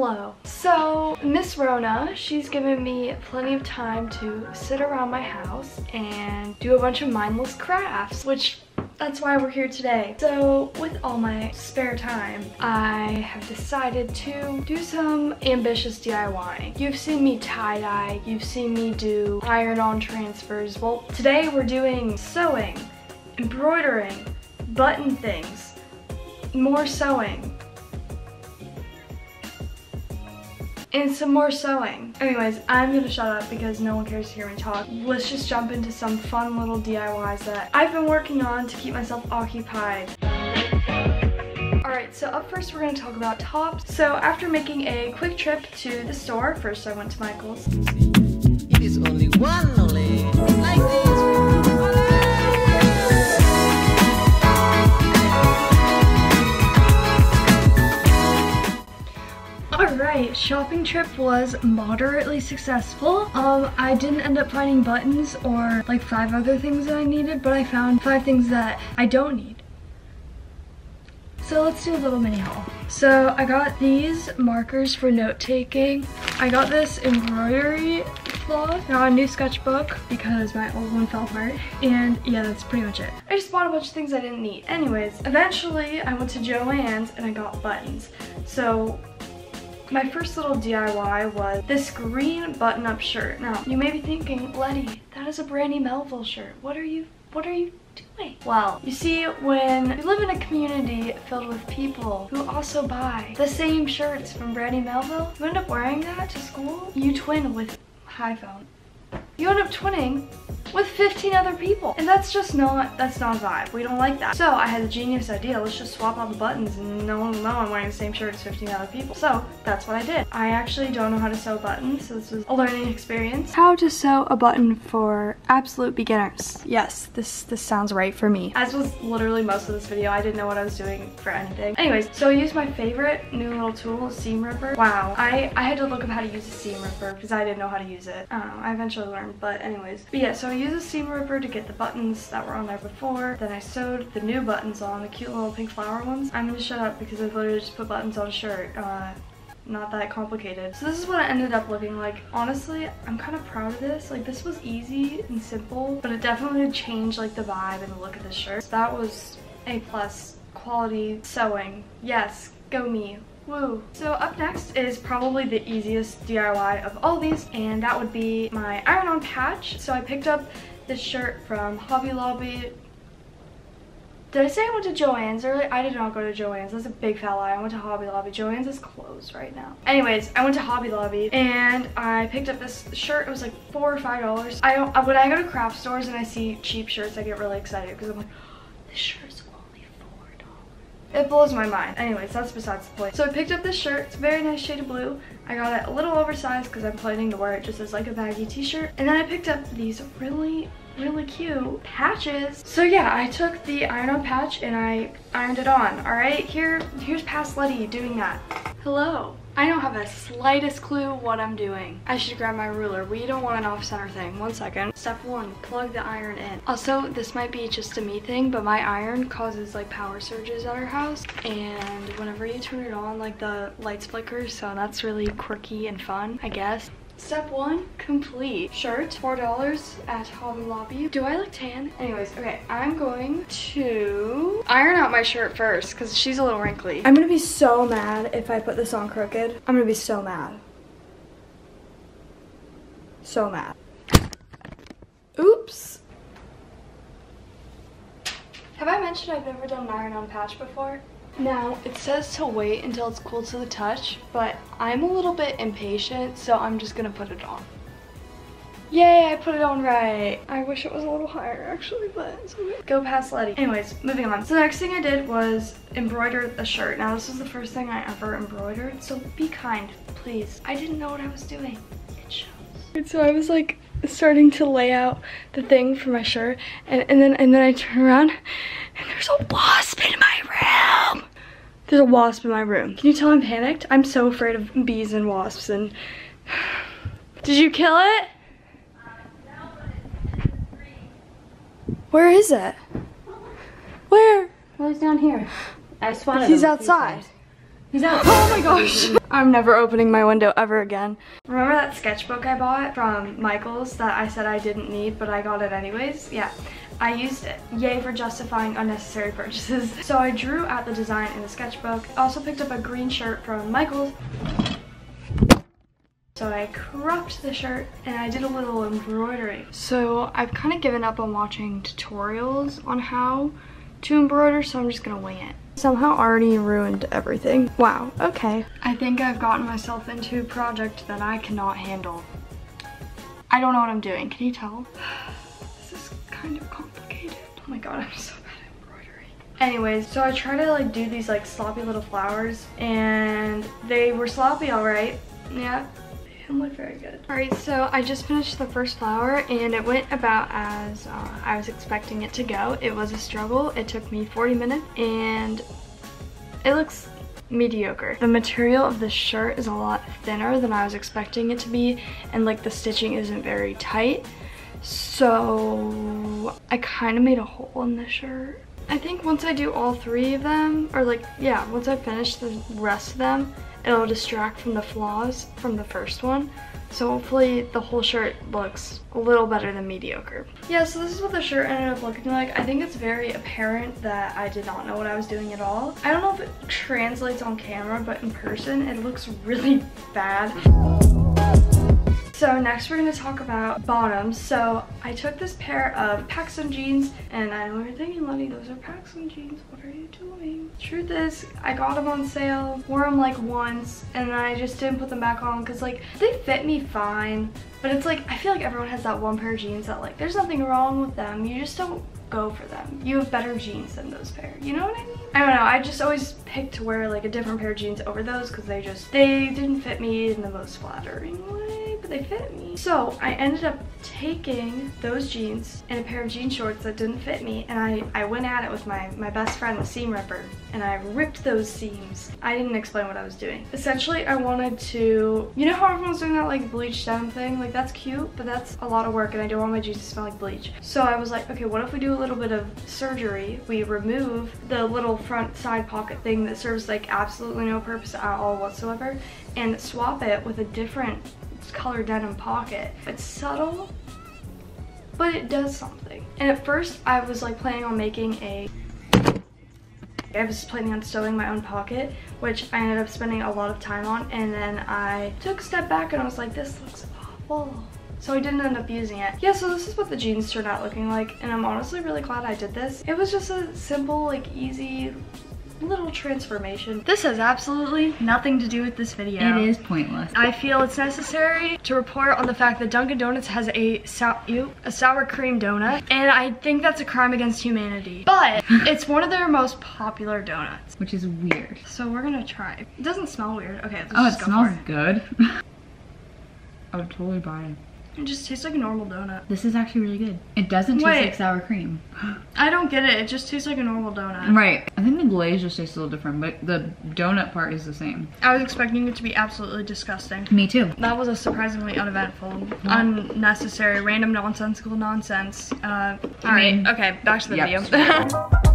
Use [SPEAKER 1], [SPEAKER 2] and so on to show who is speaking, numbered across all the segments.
[SPEAKER 1] Hello. So, Miss Rona, she's given me plenty of time to sit around my house and do a bunch of mindless crafts, which that's why we're here today. So with all my spare time, I have decided to do some ambitious DIY. You've seen me tie-dye, you've seen me do iron-on transfers. Well, today we're doing sewing, embroidering, button things, more sewing, and some more sewing. Anyways, I'm gonna shut up because no one cares to hear me talk. Let's just jump into some fun little DIYs that I've been working on to keep myself occupied. Alright, so up first we're going to talk about tops. So after making a quick trip to the store, first I went to Michael's.
[SPEAKER 2] It is only one only, like
[SPEAKER 1] shopping trip was moderately successful. Um, I didn't end up finding buttons or like five other things that I needed, but I found five things that I don't need. So let's do a little mini haul. So I got these markers for note taking. I got this embroidery cloth. I got a new sketchbook because my old one fell apart. And yeah, that's pretty much it. I just bought a bunch of things I didn't need. Anyways, eventually I went to Joann's and I got buttons. So my first little DIY was this green button-up shirt. Now, you may be thinking, Letty, that is a Brandy Melville shirt. What are you, what are you doing? Well, you see, when you live in a community filled with people who also buy the same shirts from Brandy Melville, you end up wearing that to school, you twin with iPhone. You end up twinning with 15 other people. And that's just not, that's not a vibe. We don't like that. So I had the genius idea, let's just swap out the buttons and no one will know I'm wearing the same shirt as 15 other people. So that's what I did. I actually don't know how to sew buttons, so this was a learning experience. How to sew a button for absolute beginners. Yes, this, this sounds right for me. As was literally most of this video, I didn't know what I was doing for anything. Anyways, so I used my favorite new little tool, seam ripper. Wow, I, I had to look up how to use a seam ripper because I didn't know how to use it. Um, I eventually learned, but anyways. But yeah, so I used a seam ripper to get the buttons that were on there before. Then I sewed the new buttons on, the cute little pink flower ones. I'm gonna shut up because I literally just put buttons on a shirt. Uh, not that complicated. So this is what it ended up looking like. Honestly, I'm kind of proud of this. Like this was easy and simple, but it definitely changed like the vibe and the look of the shirt. So that was A plus quality sewing. Yes, go me. So up next is probably the easiest DIY of all these and that would be my iron-on patch. So I picked up this shirt from Hobby Lobby. Did I say I went to Joann's earlier? I did not go to Joann's. That's a big fat lie. I went to Hobby Lobby. Joann's is closed right now. Anyways, I went to Hobby Lobby and I picked up this shirt. It was like four or five dollars. I don't, when I go to craft stores and I see cheap shirts, I get really excited because I'm like, this shirt is only four dollars. It blows my mind. Anyways, that's besides the point. So I picked up this shirt. It's a very nice shade of blue. I got it a little oversized because I'm planning to wear it just as like a baggy t-shirt. And then I picked up these really really cute patches. So yeah, I took the iron-on patch and I ironed it on. All right, here, here's past Letty doing that. Hello. I don't have the slightest clue what I'm doing. I should grab my ruler. We don't want an off-center thing. One second. Step one, plug the iron in. Also, this might be just a me thing, but my iron causes like power surges at our house. And whenever you turn it on, like the lights flicker. So that's really quirky and fun, I guess. Step one, complete. Shirt, $4 at Hobby Lobby. Do I look tan? Anyways, okay, I'm going to iron out my shirt first because she's a little wrinkly. I'm gonna be so mad if I put this on crooked. I'm gonna be so mad. So mad. Oops. Have I mentioned I've never done an iron-on patch before? Now, it says to wait until it's cool to the touch, but I'm a little bit impatient, so I'm just gonna put it on. Yay, I put it on right. I wish it was a little higher actually, but it's okay. Go past Letty. Anyways, moving on. So the next thing I did was embroider a shirt. Now this was the first thing I ever embroidered, so be kind, please. I didn't know what I was doing. It shows. So I was like starting to lay out the thing for my shirt, and, and then and then I turn around, and there's a wasp in my room. There's a wasp in my room. Can you tell I'm panicked? I'm so afraid of bees and wasps and... Did you kill it? Where is it? Where?
[SPEAKER 3] Well, he's down here. I swatted
[SPEAKER 1] He's
[SPEAKER 3] him
[SPEAKER 1] outside.
[SPEAKER 3] times. He's out.
[SPEAKER 1] Oh my gosh. I'm never opening my window ever again. Remember that sketchbook I bought from Michaels that I said I didn't need, but I got it anyways? Yeah. I used it. Yay for justifying unnecessary purchases. So I drew out the design in the sketchbook. Also picked up a green shirt from Michaels. So I cropped the shirt and I did a little embroidery. So I've kind of given up on watching tutorials on how to embroider, so I'm just gonna wing it. Somehow already ruined everything. Wow, okay. I think I've gotten myself into a project that I cannot handle. I don't know what I'm doing, can you tell? This is kind of complicated. Oh my god, I'm so bad at embroidery. Anyways, so I try to like do these like sloppy little flowers and they were sloppy alright. Yeah, didn't look very good. Alright, so I just finished the first flower and it went about as uh, I was expecting it to go. It was a struggle. It took me 40 minutes and it looks mediocre. The material of the shirt is a lot thinner than I was expecting it to be and like the stitching isn't very tight. So I kind of made a hole in the shirt. I think once I do all three of them, or like, yeah, once I finish the rest of them, it'll distract from the flaws from the first one. So hopefully the whole shirt looks a little better than mediocre. Yeah, so this is what the shirt ended up looking like. I think it's very apparent that I did not know what I was doing at all. I don't know if it translates on camera, but in person it looks really bad. So next we're to talk about bottoms. So I took this pair of PacSun jeans and I know you're thinking, Letty, those are PacSun jeans. What are you doing? Truth is, I got them on sale, wore them like once, and then I just didn't put them back on because like they fit me fine. But it's like, I feel like everyone has that one pair of jeans that like, there's nothing wrong with them. You just don't go for them. You have better jeans than those pair. You know what I mean? I don't know. I just always pick to wear like a different pair of jeans over those because they just, they didn't fit me in the most flattering way they fit me. So I ended up taking those jeans and a pair of jean shorts that didn't fit me and I, I went at it with my, my best friend, the seam ripper, and I ripped those seams. I didn't explain what I was doing. Essentially, I wanted to, you know how everyone's doing that like bleach down thing? Like that's cute, but that's a lot of work and I don't want my jeans to smell like bleach. So I was like, okay, what if we do a little bit of surgery? We remove the little front side pocket thing that serves like absolutely no purpose at all whatsoever and swap it with a different color denim pocket. It's subtle, but it does something. And at first I was like planning on making a I was planning on sewing my own pocket, which I ended up spending a lot of time on, and then I took a step back and I was like, this looks awful. So I didn't end up using it. Yeah, so this is what the jeans turned out looking like, and I'm honestly really glad I did this. It was just a simple, like, easy little transformation. This has absolutely nothing to do with this video.
[SPEAKER 3] It is pointless.
[SPEAKER 1] I feel it's necessary to report on the fact that Dunkin' Donuts has a, sou ew, a sour cream donut, and I think that's a crime against humanity. But it's one of their most popular donuts.
[SPEAKER 3] Which is weird.
[SPEAKER 1] So we're gonna try. It doesn't smell weird. Okay,
[SPEAKER 3] Oh, it smells it. good. I would totally buy it.
[SPEAKER 1] It just tastes like a normal donut.
[SPEAKER 3] This is actually really good. It doesn't taste Wait. like sour cream.
[SPEAKER 1] I don't get it. It just tastes like a normal donut.
[SPEAKER 3] Right. I think the glaze just tastes a little different, but the donut part is the same.
[SPEAKER 1] I was expecting it to be absolutely disgusting.
[SPEAKER 3] Me too.
[SPEAKER 1] That was a surprisingly uneventful, unnecessary, random nonsensical nonsense. Uh, all right. Okay, back to the yep. video.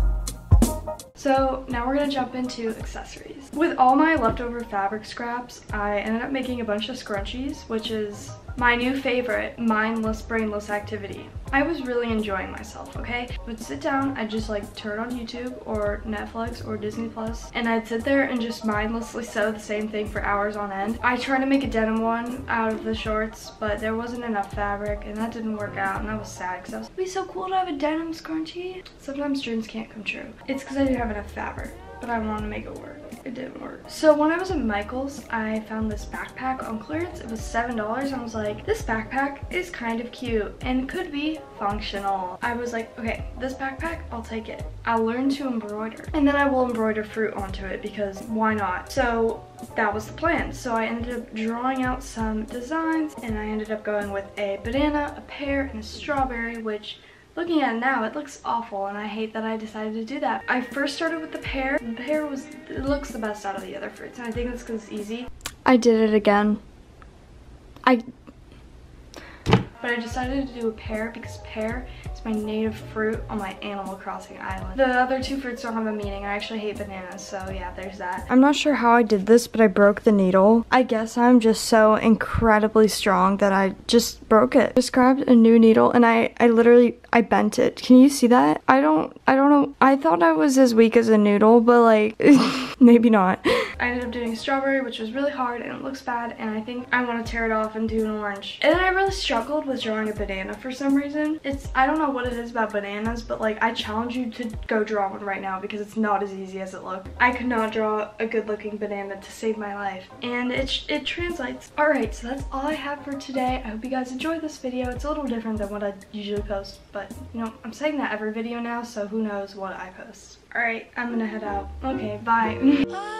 [SPEAKER 1] So now we're gonna jump into accessories. With all my leftover fabric scraps, I ended up making a bunch of scrunchies, which is my new favorite, mindless, brainless activity. I was really enjoying myself, okay? I would sit down, I'd just like turn on YouTube or Netflix or Disney Plus, and I'd sit there and just mindlessly sew the same thing for hours on end. I tried to make a denim one out of the shorts, but there wasn't enough fabric, and that didn't work out, and I was sad because I was, it'd be so cool to have a denim scrunchie. Sometimes dreams can't come true. It's because I didn't have enough fabric, but I want to make it work it didn't work. So when I was at Michael's, I found this backpack on clearance. It was $7 and I was like, this backpack is kind of cute and could be functional. I was like, okay, this backpack, I'll take it. I'll learn to embroider and then I will embroider fruit onto it because why not? So that was the plan. So I ended up drawing out some designs and I ended up going with a banana, a pear, and a strawberry, which Looking at it now, it looks awful and I hate that I decided to do that. I first started with the pear. The pear was, it looks the best out of the other fruits and I think that's because it's easy. I did it again. I, but I decided to do a pear because pear is my native fruit on my Animal Crossing island. The other two fruits don't have a meaning. I actually hate bananas, so yeah, there's that. I'm not sure how I did this, but I broke the needle. I guess I'm just so incredibly strong that I just broke it. Just grabbed a new needle and I, I literally, I bent it. Can you see that? I don't, I don't know. I thought I was as weak as a noodle, but like, maybe not. I ended up doing strawberry, which was really hard and it looks bad. And I think I want to tear it off and do an orange. And then I really struggled with drawing a banana for some reason. It's, I don't know what it is about bananas, but like I challenge you to go draw one right now because it's not as easy as it looks. I could not draw a good looking banana to save my life. And it, it translates. All right, so that's all I have for today. I hope you guys enjoyed this video. It's a little different than what I usually post, but you know, I'm saying that every video now, so who knows what I post. All right, I'm gonna head out. Okay, bye.